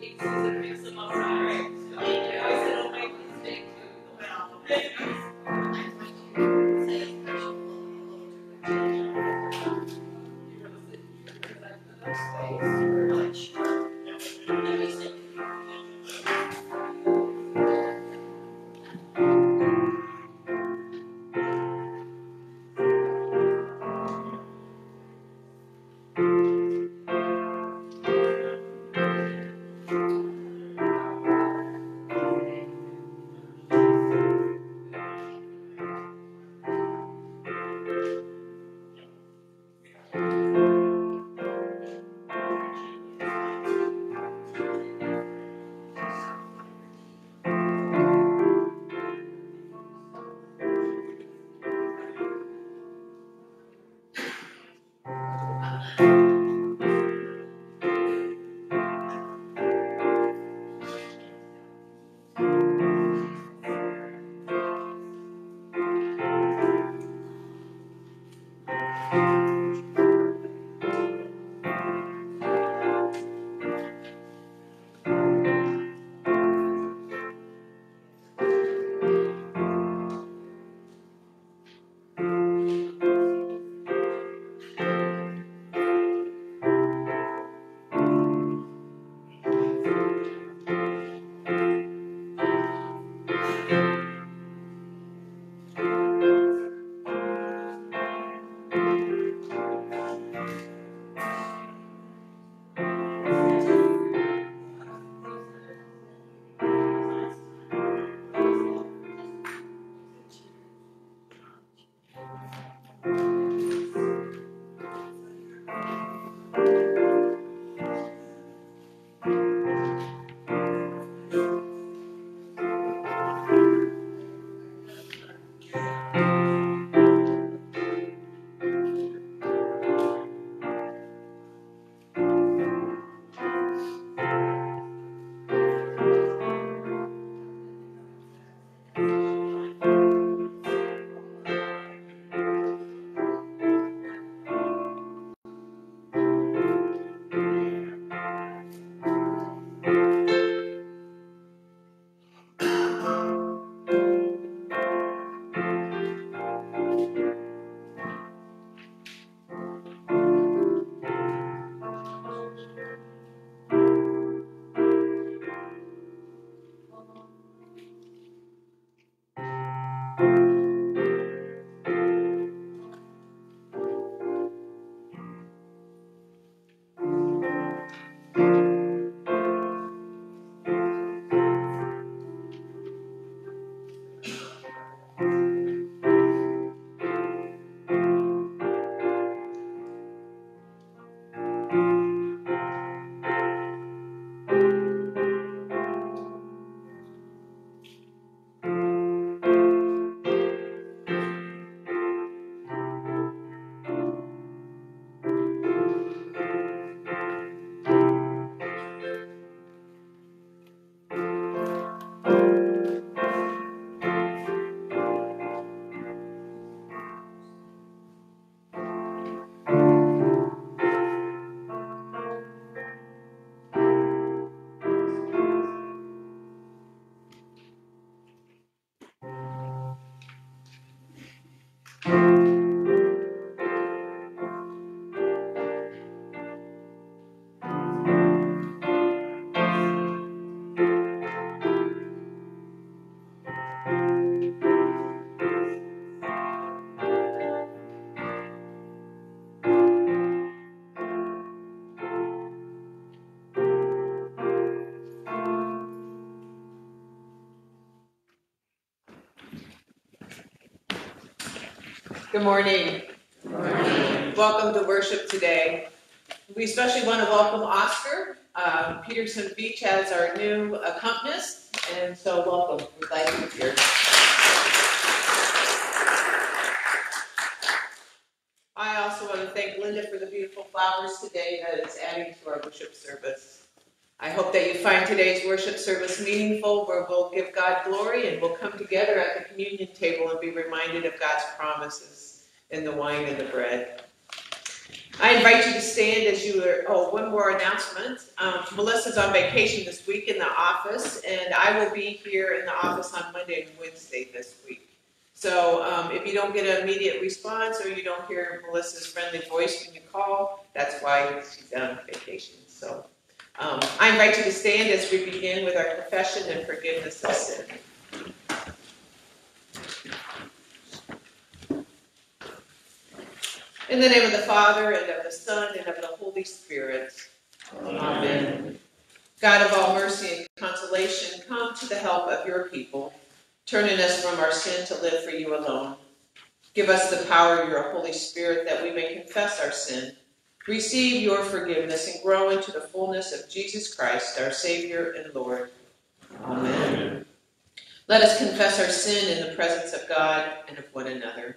It's the maximum, right? Good morning. Good morning. Welcome to worship today. We especially want to welcome Oscar. Uh, Peterson Beach as our new accompanist, and so welcome. We're glad you're here. I also want to thank Linda for the beautiful flowers today that is adding to our worship service. I hope that you find today's worship service meaningful, where we'll give God glory and we'll come together at the communion table and be reminded of God's promises in the wine and the bread. I invite you to stand as you are, oh, one more announcement. Um, Melissa's on vacation this week in the office, and I will be here in the office on Monday and Wednesday this week. So um, if you don't get an immediate response or you don't hear Melissa's friendly voice when you call, that's why she's on vacation. So um, I invite you to stand as we begin with our confession and forgiveness of sin. In the name of the Father, and of the Son, and of the Holy Spirit. Amen. God of all mercy and consolation, come to the help of your people, turning us from our sin to live for you alone. Give us the power of your Holy Spirit that we may confess our sin, receive your forgiveness, and grow into the fullness of Jesus Christ, our Savior and Lord. Amen. Let us confess our sin in the presence of God and of one another.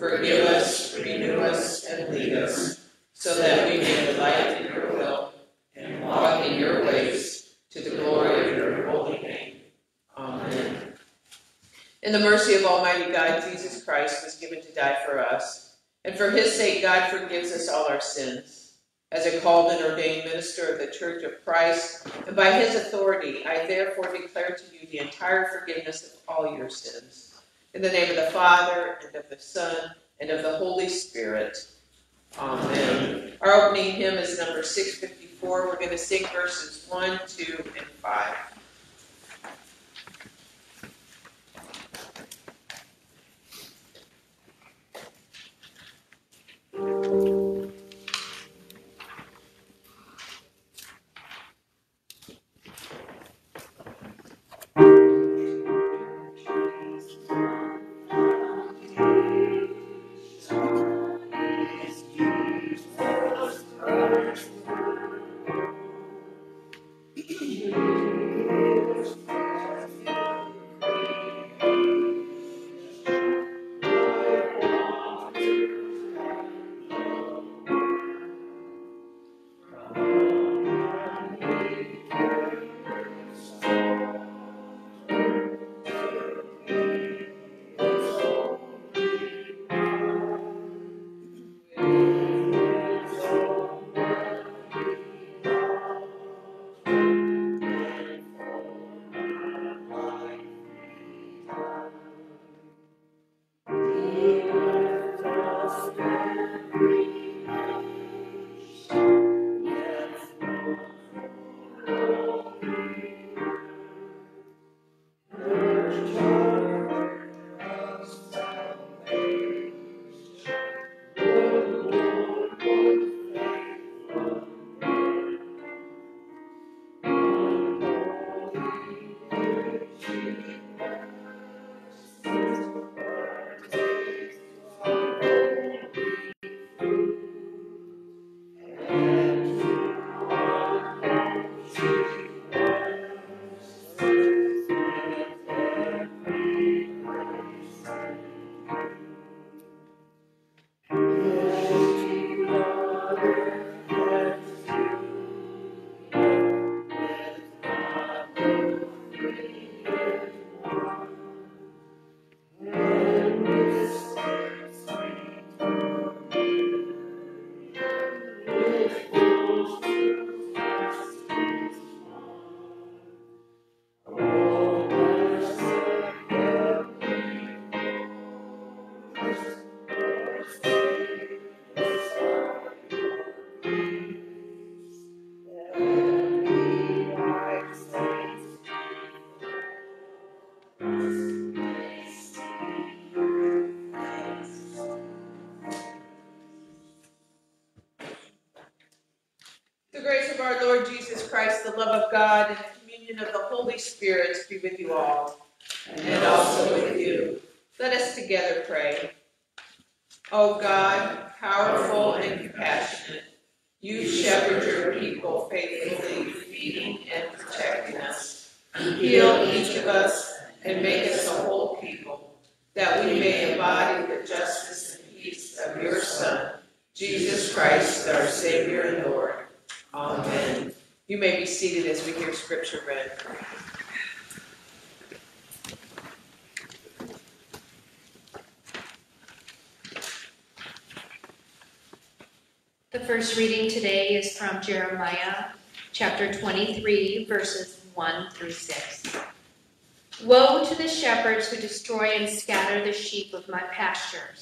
Forgive us, renew us, and lead us, so that we may delight in your will and walk in your ways to the glory of your holy name. Amen. In the mercy of Almighty God, Jesus Christ was given to die for us, and for his sake, God forgives us all our sins. As a called and ordained minister of the Church of Christ, and by his authority, I therefore declare to you the entire forgiveness of all your sins in the name of the Father, and of the Son, and of the Holy Spirit. Amen. Our opening hymn is number 654. We're going to sing verses 1, 2, and 5.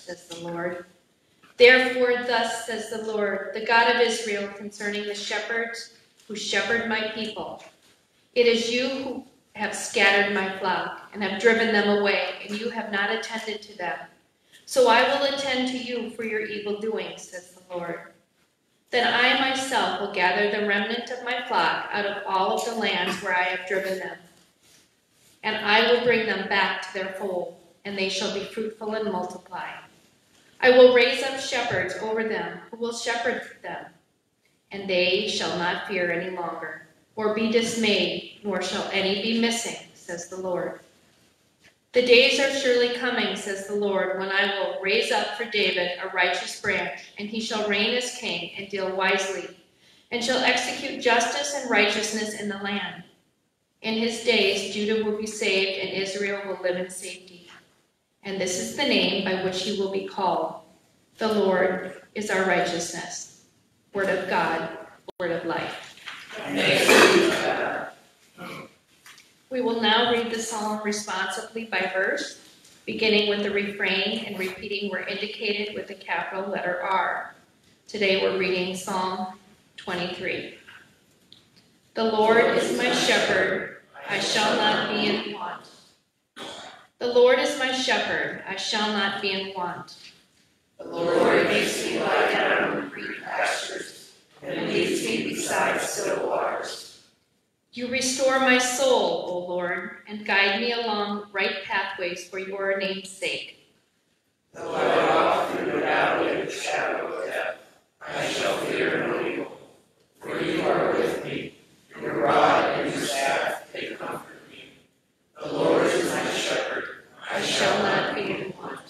Says the Lord. Therefore, thus says the Lord, the God of Israel, concerning the shepherds who shepherd my people It is you who have scattered my flock and have driven them away, and you have not attended to them. So I will attend to you for your evil doings, says the Lord. Then I myself will gather the remnant of my flock out of all of the lands where I have driven them. And I will bring them back to their fold, and they shall be fruitful and multiply. I will raise up shepherds over them who will shepherd them, and they shall not fear any longer, or be dismayed, nor shall any be missing, says the Lord. The days are surely coming, says the Lord, when I will raise up for David a righteous branch, and he shall reign as king and deal wisely, and shall execute justice and righteousness in the land. In his days, Judah will be saved, and Israel will live in safety. And this is the name by which he will be called The Lord is our righteousness. Word of God, word of life. We will now read the psalm responsively by verse, beginning with the refrain and repeating where indicated with the capital letter R. Today we're reading Psalm 23. The Lord is my shepherd, I shall not be in want. The Lord is my shepherd, I shall not be in want. The Lord makes me lie down in green pastures and leads me beside still waters. You restore my soul, O Lord, and guide me along right pathways for your name's sake. Though I walk through the valley of the shadow of death, I shall fear no evil, for you are with me. Your rod and your staff, they comfort me. The Lord is my shepherd, I shall not be in want.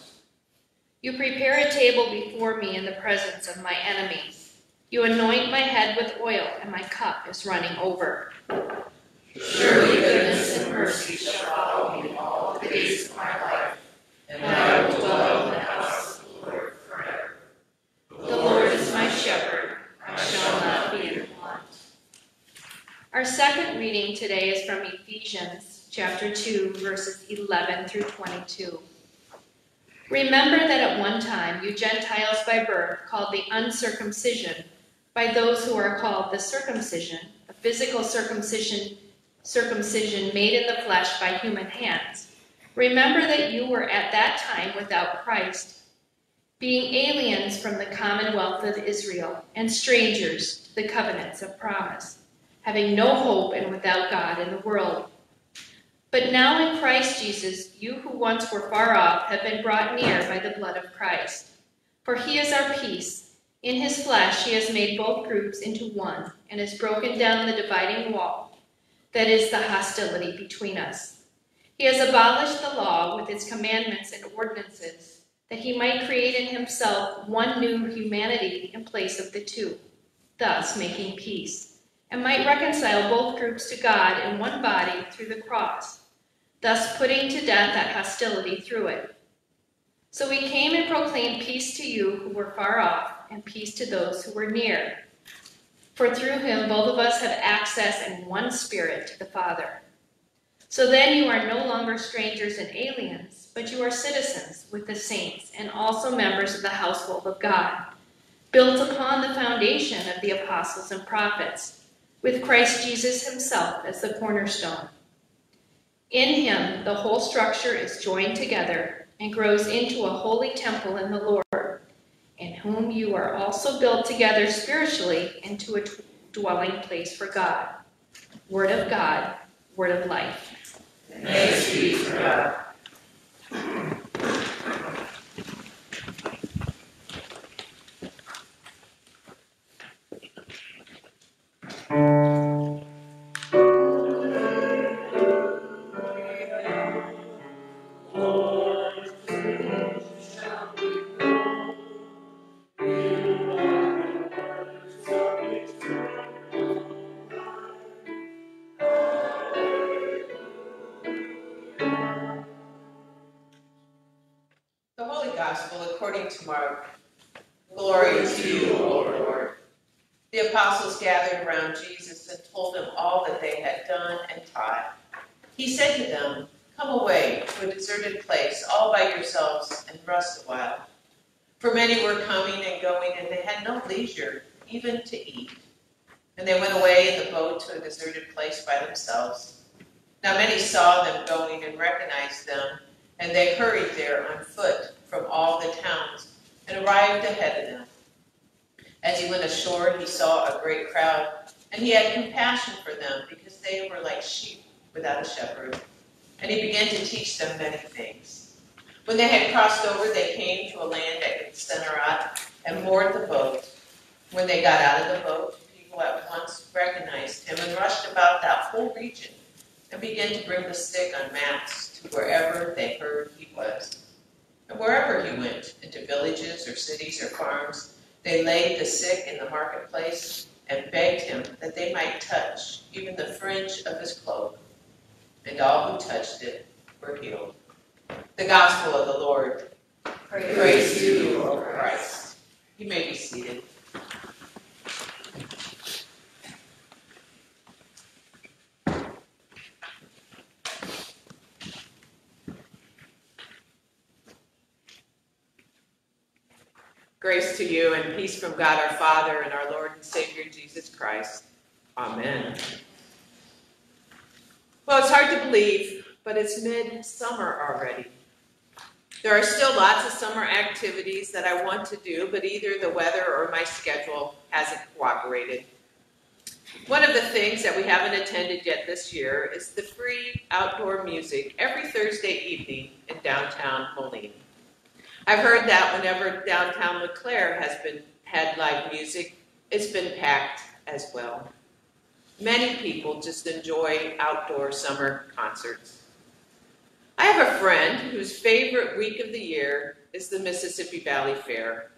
You prepare a table before me in the presence of my enemies. You anoint my head with oil, and my cup is running over. Surely goodness and mercy shall follow me all the days of my life, and I will dwell in the house of the Lord forever. The Lord is my shepherd, I shall not be in want. Our second reading today is from Ephesians chapter 2, verses 11 through 22. Remember that at one time you Gentiles by birth, called the uncircumcision, by those who are called the circumcision, a physical circumcision, circumcision made in the flesh by human hands. Remember that you were at that time without Christ, being aliens from the commonwealth of Israel and strangers to the covenants of promise, having no hope and without God in the world. But now in Christ Jesus, you who once were far off have been brought near by the blood of Christ. For he is our peace in his flesh, he has made both groups into one and has broken down the dividing wall that is the hostility between us. He has abolished the law with its commandments and ordinances, that he might create in himself one new humanity in place of the two, thus making peace, and might reconcile both groups to God in one body through the cross, thus putting to death that hostility through it. So we came and proclaimed peace to you who were far off and peace to those who were near. For through him both of us have access in one spirit to the Father. So then you are no longer strangers and aliens, but you are citizens with the saints and also members of the household of God, built upon the foundation of the apostles and prophets, with Christ Jesus himself as the cornerstone. In him, the whole structure is joined together and grows into a holy temple in the Lord in whom you are also built together spiritually into a dwelling place for God. Word of God, word of life. Thanks be to God. Gospel according to Mark. Glory to you, O Lord. The apostles gathered around Jesus and told him all that they had done and taught. He said to them, Come away to a deserted place all by yourselves and rest a while. For many were coming and going, and they had no leisure even to eat. And they went away in the boat to a deserted place by themselves. Now many saw them going and recognized them, and they hurried there on foot from all the towns and arrived ahead of them. As he went ashore, he saw a great crowd, and he had compassion for them because they were like sheep without a shepherd. And he began to teach them many things. When they had crossed over, they came to a land at Gennesaret and moored the boat. When they got out of the boat, people at once recognized him and rushed about that whole region and began to bring the sick on mats to wherever they heard he was. And wherever he went, into villages or cities or farms, they laid the sick in the marketplace and begged him that they might touch even the fringe of his cloak. And all who touched it were healed. The gospel of the Lord. Praise, Praise to you, O Christ. You may be seated. Grace to you and peace from God our Father and our Lord and Savior Jesus Christ. Amen. Well, it's hard to believe, but it's midsummer already. There are still lots of summer activities that I want to do, but either the weather or my schedule hasn't cooperated. One of the things that we haven't attended yet this year is the free outdoor music every Thursday evening in downtown Moline. I've heard that whenever downtown LeClaire has been had live music, it's been packed as well. Many people just enjoy outdoor summer concerts. I have a friend whose favorite week of the year is the Mississippi Valley Fair.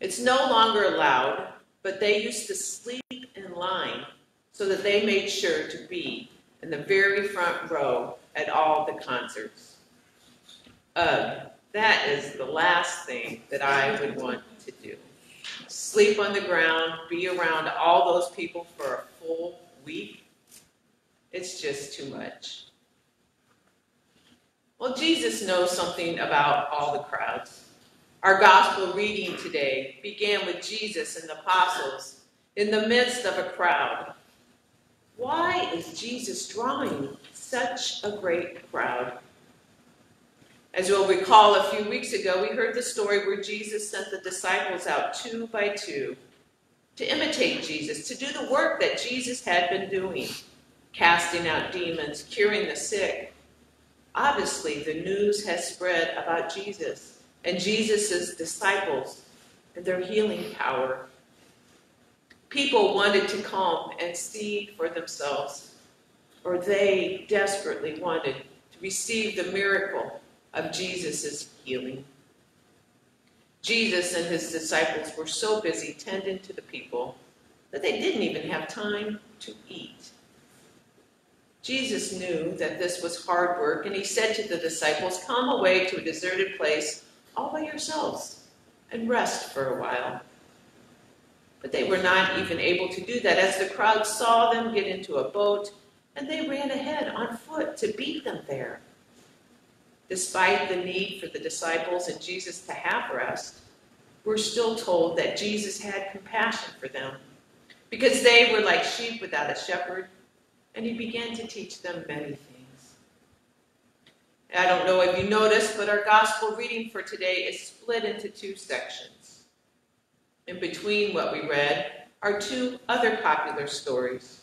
It's no longer allowed, but they used to sleep in line so that they made sure to be in the very front row at all the concerts. Uh, that is the last thing that I would want to do. Sleep on the ground, be around all those people for a full week. It's just too much. Well, Jesus knows something about all the crowds. Our gospel reading today began with Jesus and the apostles in the midst of a crowd. Why is Jesus drawing such a great crowd? As you'll recall, a few weeks ago, we heard the story where Jesus sent the disciples out two by two to imitate Jesus, to do the work that Jesus had been doing, casting out demons, curing the sick. Obviously, the news has spread about Jesus and Jesus' disciples and their healing power. People wanted to come and see for themselves, or they desperately wanted to receive the miracle of Jesus' healing. Jesus and his disciples were so busy tending to the people that they didn't even have time to eat. Jesus knew that this was hard work, and he said to the disciples, Come away to a deserted place all by yourselves and rest for a while. But they were not even able to do that as the crowd saw them get into a boat and they ran ahead on foot to beat them there. Despite the need for the disciples and Jesus to have rest, we're still told that Jesus had compassion for them because they were like sheep without a shepherd, and he began to teach them many things. I don't know if you noticed, but our gospel reading for today is split into two sections. In between what we read are two other popular stories.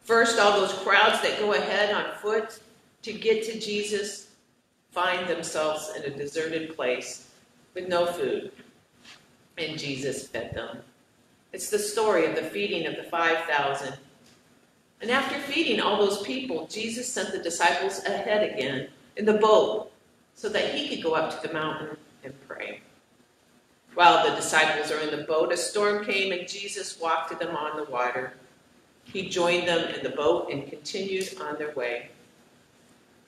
First, all those crowds that go ahead on foot to get to Jesus find themselves in a deserted place with no food, and Jesus fed them. It's the story of the feeding of the 5,000. And after feeding all those people, Jesus sent the disciples ahead again in the boat so that he could go up to the mountain and pray. While the disciples are in the boat, a storm came and Jesus walked to them on the water. He joined them in the boat and continued on their way.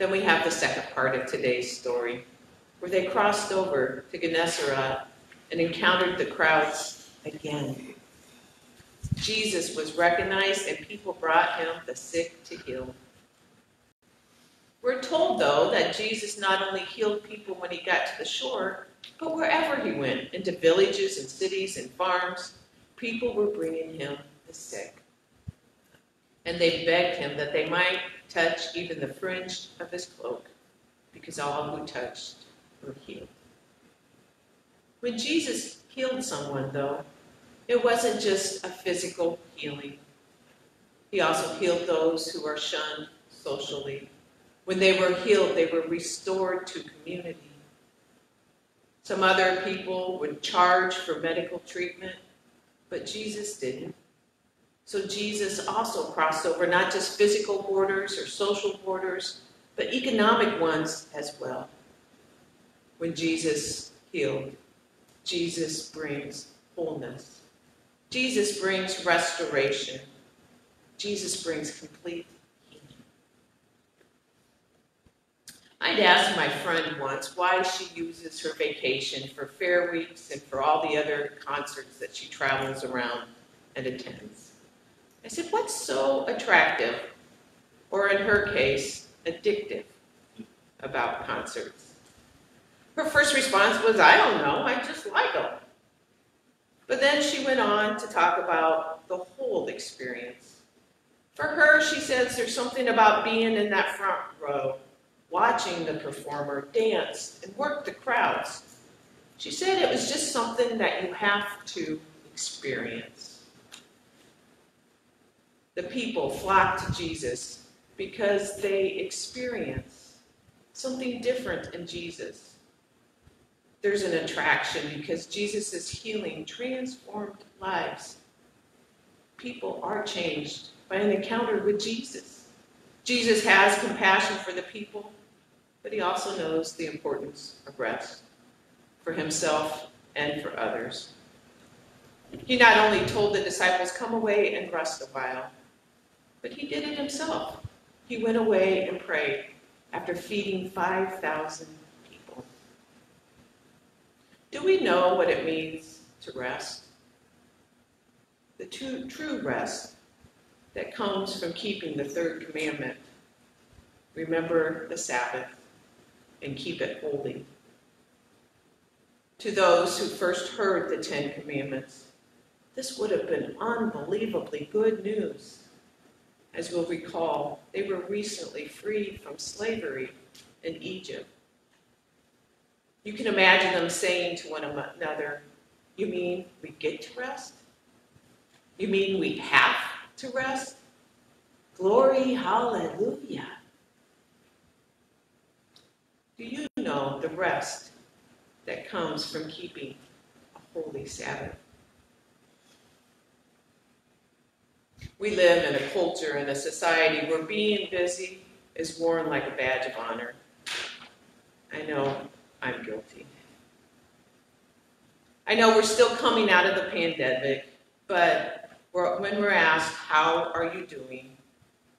Then we have the second part of today's story. where they crossed over to Gennesaret and encountered the crowds again. Jesus was recognized and people brought him the sick to heal. We're told, though, that Jesus not only healed people when he got to the shore, but wherever he went, into villages and cities and farms, people were bringing him the sick. And they begged him that they might touch even the fringe of his cloak, because all who touched were healed. When Jesus healed someone, though, it wasn't just a physical healing. He also healed those who are shunned socially. When they were healed, they were restored to community. Some other people would charge for medical treatment, but Jesus didn't. So Jesus also crossed over not just physical borders or social borders, but economic ones as well. When Jesus healed, Jesus brings wholeness. Jesus brings restoration. Jesus brings complete healing. I'd asked my friend once why she uses her vacation for fair weeks and for all the other concerts that she travels around and attends. I said, What's so attractive, or in her case, addictive, about concerts? Her first response was, I don't know, I just like them. But then she went on to talk about the whole experience. For her, she says there's something about being in that front row, watching the performer dance and work the crowds. She said it was just something that you have to experience. The people flock to Jesus because they experience something different in Jesus there's an attraction because Jesus' healing transformed lives. People are changed by an encounter with Jesus. Jesus has compassion for the people, but he also knows the importance of rest for himself and for others. He not only told the disciples, Come away and rest a while, but he did it himself. He went away and prayed after feeding 5,000 people. do we know what it means to rest? The true, true rest that comes from keeping the third commandment. Remember the Sabbath and keep it holy. To those who first heard the Ten Commandments, this would have been unbelievably good news. As we'll recall, they were recently freed from slavery in Egypt. You can imagine them saying to one another, You mean we get to rest? You mean we have to rest? Glory, hallelujah. Do you know the rest that comes from keeping a holy Sabbath? We live in a culture and a society where being busy is worn like a badge of honor. I know I'm guilty. I know we're still coming out of the pandemic, but when we're asked, How are you doing?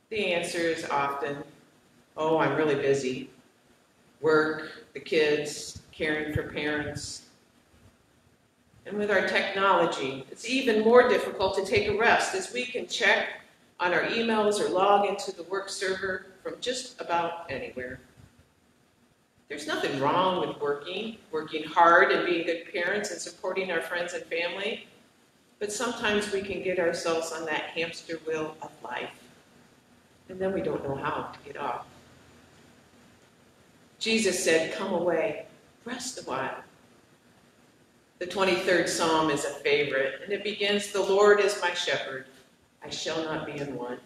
the answer is often, Oh, I'm really busy. Work, the kids, caring for parents. And with our technology, it's even more difficult to take a rest as we can check on our emails or log into the work server from just about anywhere. There's nothing wrong with working, working hard and being good parents and supporting our friends and family. But sometimes we can get ourselves on that hamster wheel of life. And then we don't know how to get off. Jesus said, Come away, rest a while. The 23rd Psalm is a favorite, and it begins The Lord is my shepherd, I shall not be in want.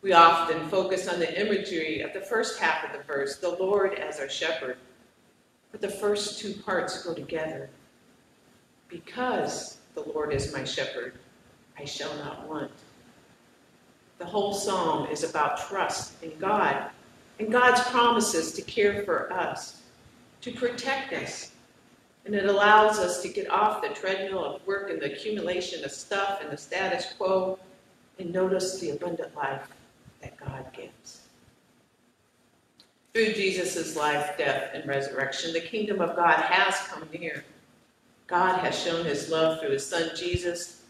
We often focus on the imagery of the first half of the verse, the Lord as our shepherd. But the first two parts go together. Because the Lord is my shepherd, I shall not want. The whole psalm is about trust in God and God's promises to care for us, to protect us. And it allows us to get off the treadmill of work and the accumulation of stuff and the status quo and notice the abundant life that God gives. Through Jesus' life, death, and resurrection, the kingdom of God has come near. God has shown his love through his son Jesus,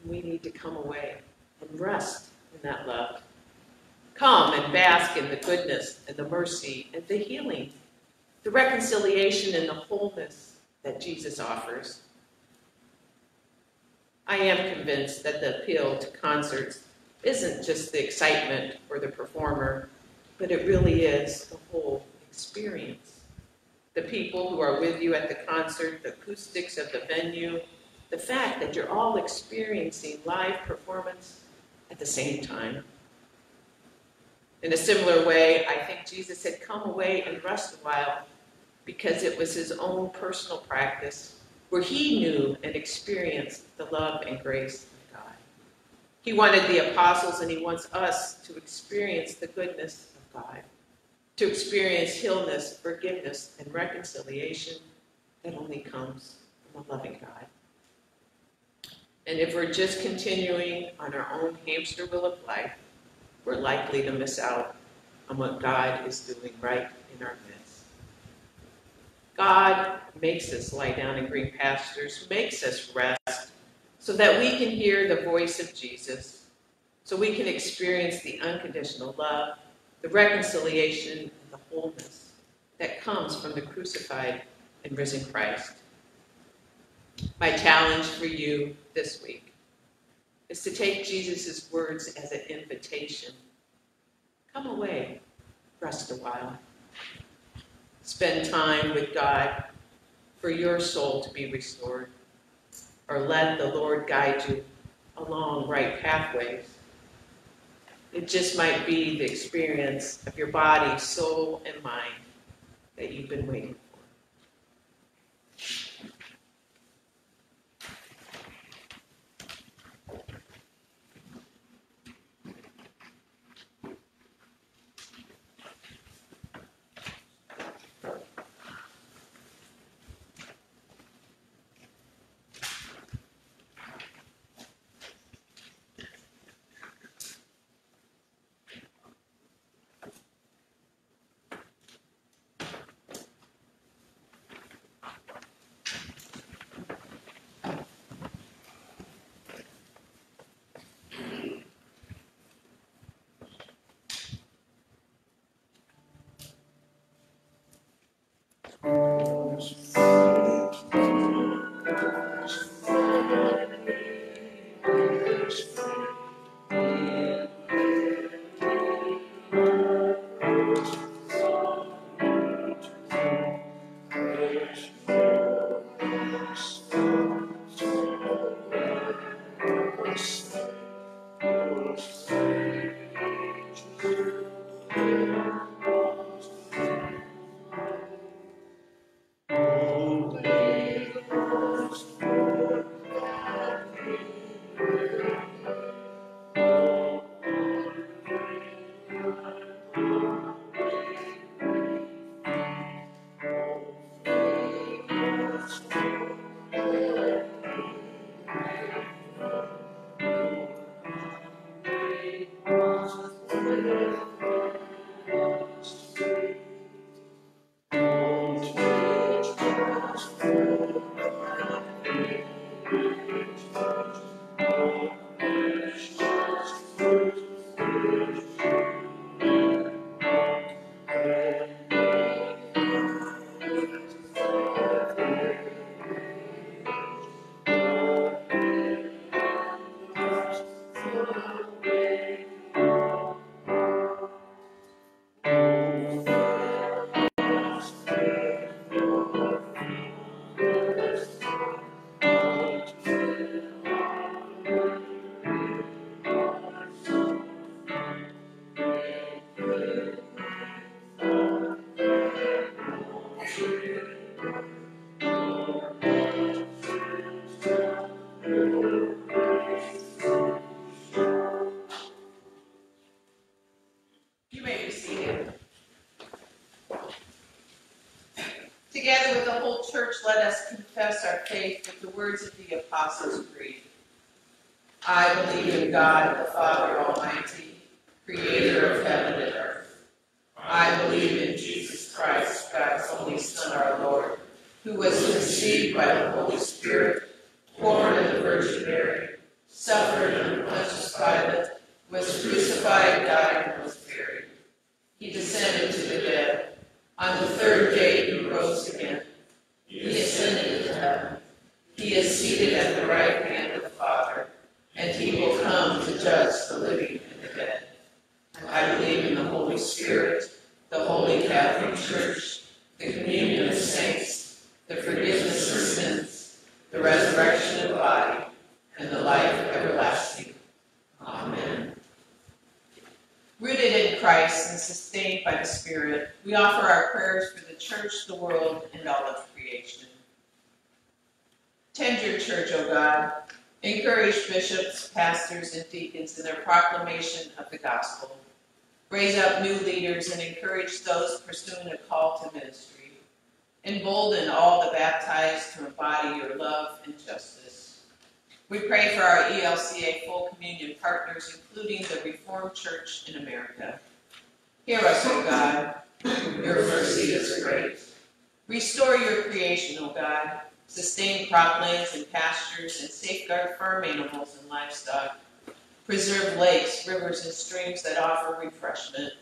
and we need to come away and rest in that love. Come and bask in the goodness and the mercy and the healing, the reconciliation and the wholeness that Jesus offers. I am convinced that the appeal to concerts isn't just the excitement or the performer, but it really is the whole experience. The people who are with you at the concert, the acoustics of the venue, the fact that you're all experiencing live performance at the same time. In a similar way, I think Jesus had come away and rest a while because it was his own personal practice where he knew and experienced the love and grace of God. He wanted the apostles and he wants us to experience the goodness of God, to experience healness, forgiveness, and reconciliation that only comes from a loving God. And if we're just continuing on our own hamster wheel of life, we're likely to miss out on what God is doing right in our midst. God makes us lie down in green pastures, makes us rest, so that we can hear the voice of Jesus, so we can experience the unconditional love, the reconciliation, and the wholeness that comes from the crucified and risen Christ. My challenge for you this week is to take Jesus' words as an invitation. Come away, rest a while. Spend time with God for your soul to be restored, or let the Lord guide you along right pathways. It just might be the experience of your body, soul, and mind that you've been waiting for. Living and the dead. I believe in the Holy Spirit, the Holy Catholic Church, the communion of saints, the forgiveness of sins, the resurrection of the body, and the life everlasting. Amen. Rooted in Christ and sustained by the Spirit, we offer our prayers for the church, the world, and all of creation. Tend your church, O God. Encourage bishops, pastors, and deacons in their proclamation of the gospel. Raise up new leaders and encourage those pursuing a call to ministry. Embolden all the baptized to embody your love and justice. We pray for our ELCA full communion partners, including the Reformed Church in America. Hear us, O God. Your mercy is great. Restore your creation, O God. Sustain croplands and pastures and safeguard farm animals and livestock. Preserve lakes, rivers, and streams that offer refreshment.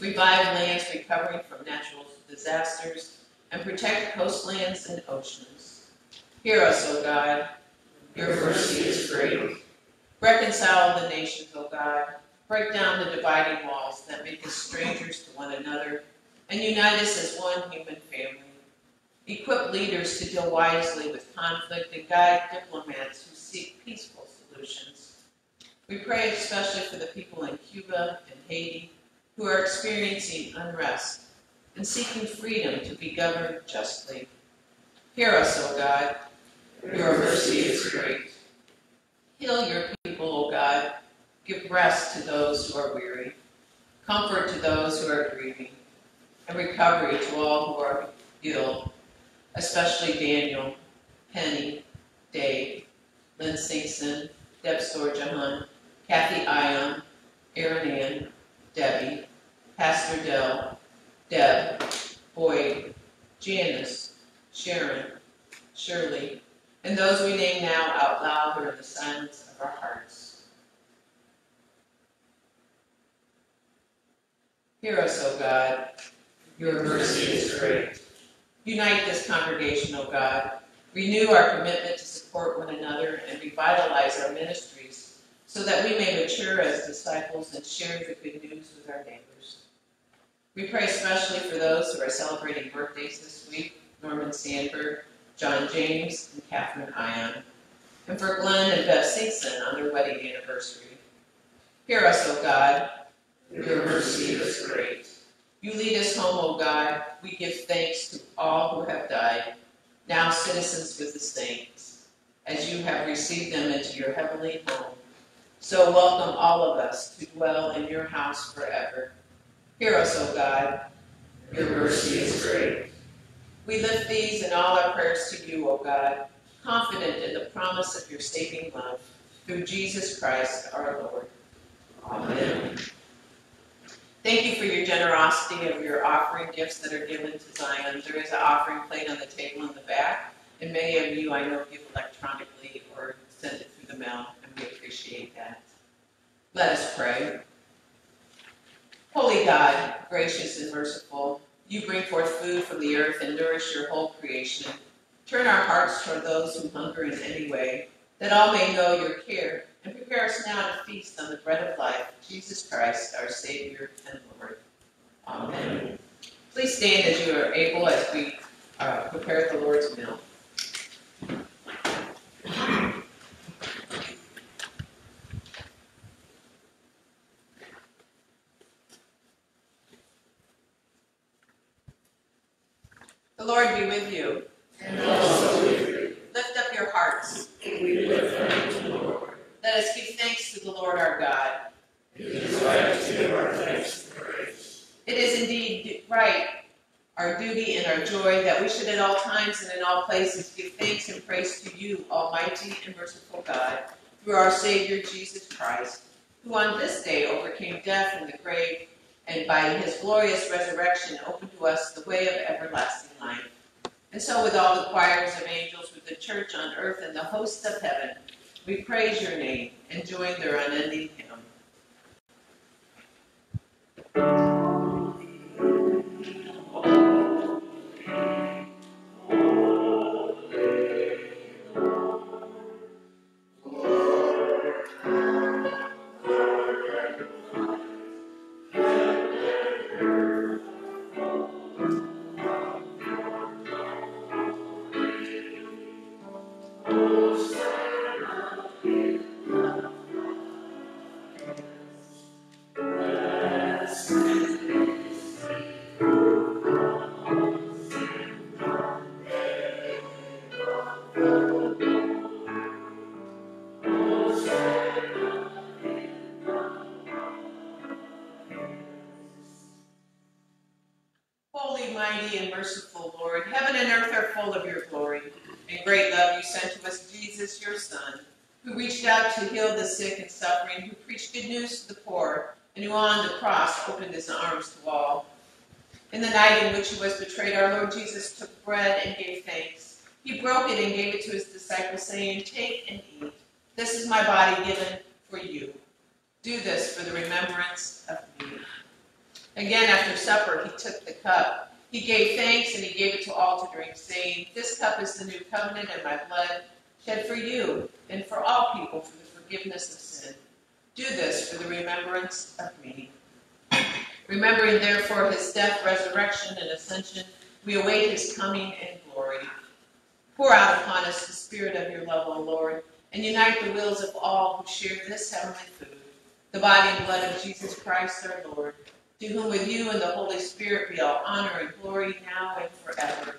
Revive lands recovering from natural disasters and protect coastlands and oceans. Hear us, O God. Your mercy is great. Reconcile the nations, O God. Break down the dividing walls that make us strangers to one another and unite us as one human family. Equip leaders to deal wisely with conflict and guide diplomats who seek peaceful solutions. We pray especially for the people in Cuba and Haiti who are experiencing unrest and seeking freedom to be governed justly. Hear us, O God. Your mercy is great. Heal your people, O God. Give rest to those who are weary, comfort to those who are grieving, and recovery to all who are ill, especially Daniel, Penny, Dave, Lynn Singson, Deb Sorjahan, Kathy Ion, Erin Ann, Debbie, Pastor Dell, Deb, Boyd, Janice, Sharon, Shirley, and those we name now out loud or in the silence of our hearts. Hear us, O God. Your mercy is great. Unite this congregation, O God. Renew our commitment to support one another and revitalize our ministries so that we may mature as disciples and share the good news with our neighbors. We pray especially for those who are celebrating birthdays this week Norman Sandberg, John James, and Catherine Ion, and for Glenn and Bev Singson on their wedding anniversary. Hear us, O God. Your mercy is great. You lead us home, O God. We give thanks to all who have died, now citizens with the saints, as you have received them into your heavenly home. So welcome all of us to dwell in your house forever. Hear us, O God. Your mercy is great. We lift these and all our prayers to you, O God, confident in the promise of your saving love, through Jesus Christ our Lord. Amen. Thank you for your generosity of your offering gifts that are given to Zion. There is an offering plate on the table in the back, and many of you I know give electronically or send it through the mail, and we appreciate that. Let us pray. Holy God, gracious and merciful, you bring forth food from the earth and nourish your whole creation. Turn our hearts toward those who hunger in any way, that all may know your care, and prepare us now to feast on the bread of life, Jesus Christ, our Savior and Lord. Amen. Please stand as you are able as we uh, prepare the Lord's meal. The Lord be with you. And also with you. Lift up your hearts. We lift them to the Lord. Let us give thanks to the Lord our God. It is right to give our thanks and praise. It is indeed right, our duty and our joy, that we should at all times and in all places give thanks and praise to you, Almighty and merciful God, through our Savior Jesus Christ, who on this day overcame death and the grave and by his glorious resurrection opened to us the way of everlasting life. And so, with all the choirs of angels, with the church on earth and the hosts of heaven, we praise your name and join their unending hymn. The new covenant in my blood, shed for you and for all people for the forgiveness of sin. Do this for the remembrance of me. Remembering, therefore, his death, resurrection, and ascension, we await his coming in glory. Pour out upon us the spirit of your love, O Lord, and unite the wills of all who share this heavenly food, the body and blood of Jesus Christ our Lord to whom with you and the Holy Spirit be all honor and glory now and forever.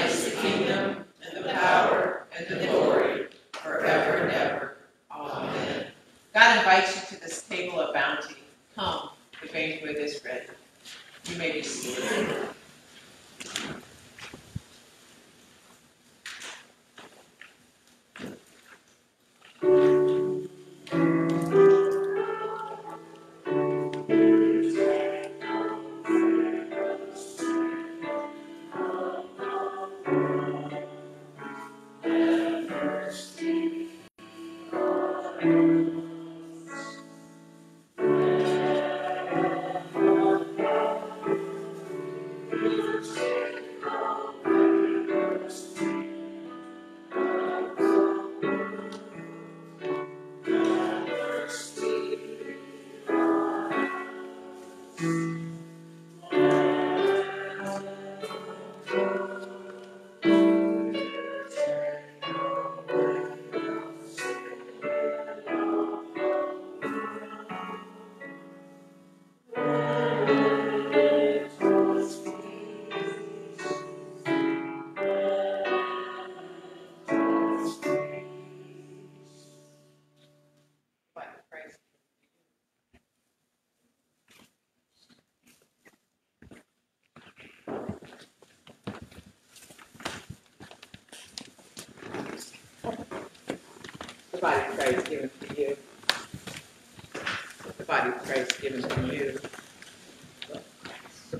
with is read. You may be seated.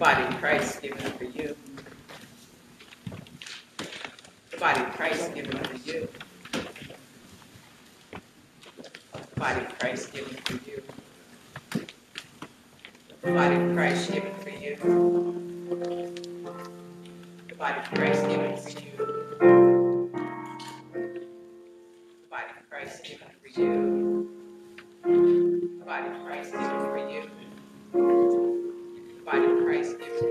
Body Christ guys.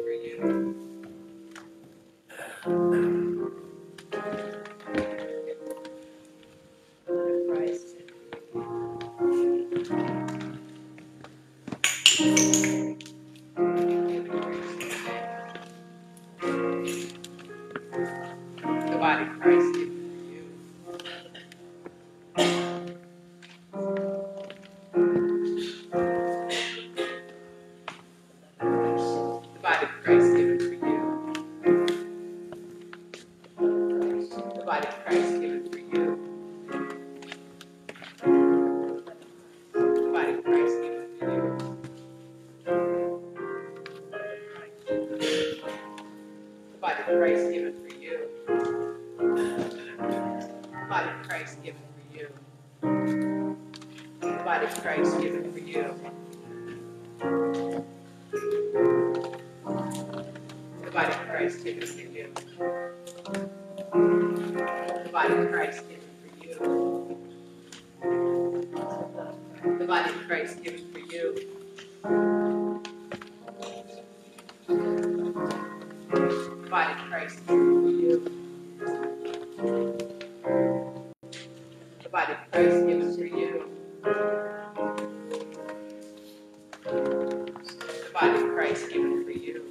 Body of Christ given for you.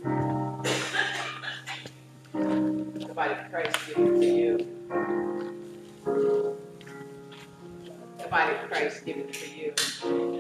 The body of Christ given for you. The body of Christ given for you.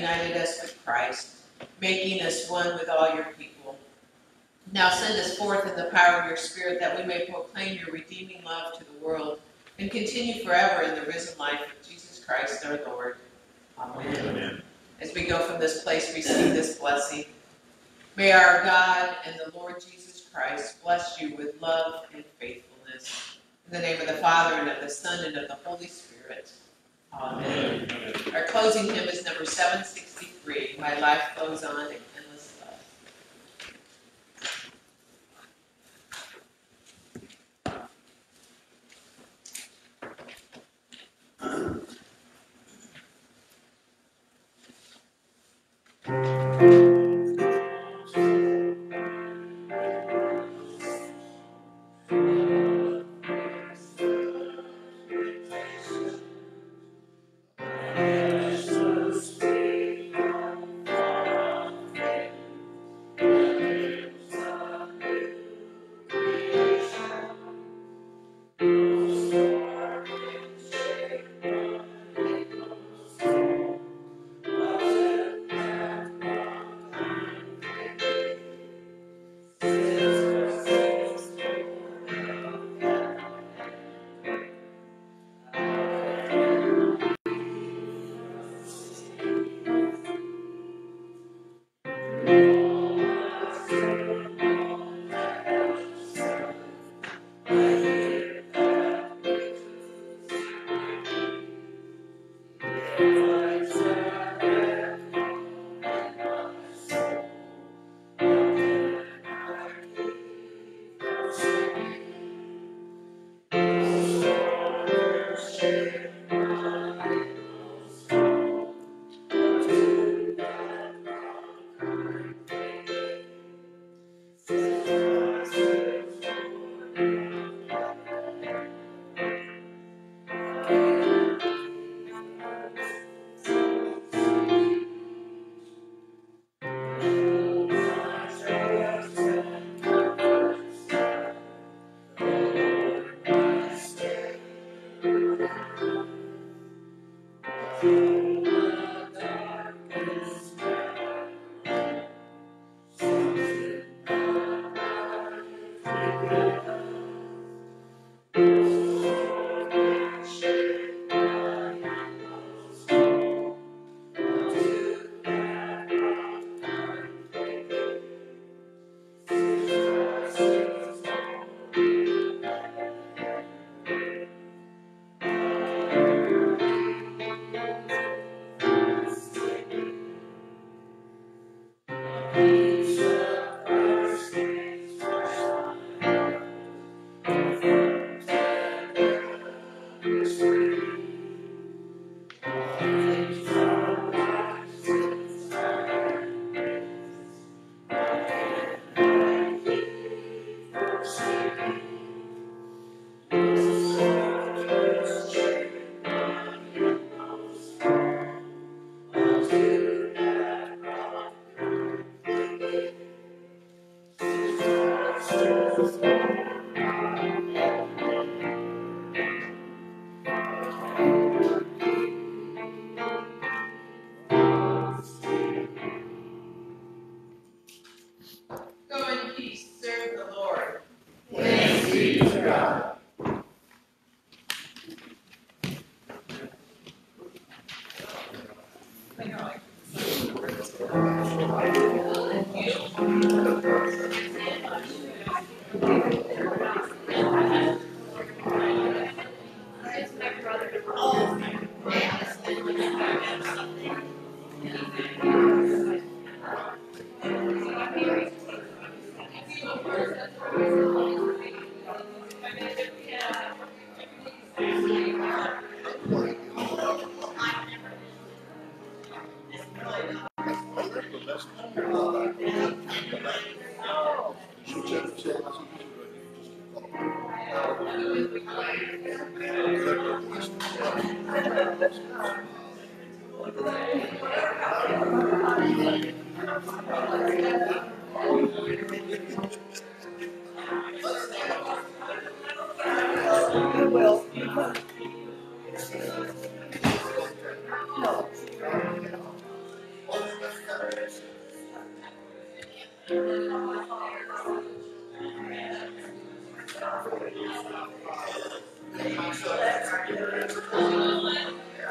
United us with Christ, making us one with all your people. Now send us forth in the power of your Spirit that we may proclaim your redeeming love to the world and continue forever in the risen life of Jesus Christ our Lord. Amen. Amen. As we go from this place, receive this blessing. May our God and the Lord Jesus Christ bless you with love and faithfulness. In the name of the Father, and of the Son, and of the Holy Spirit. Amen. Our closing hymn is number 763, My Life Flows On Christ. This is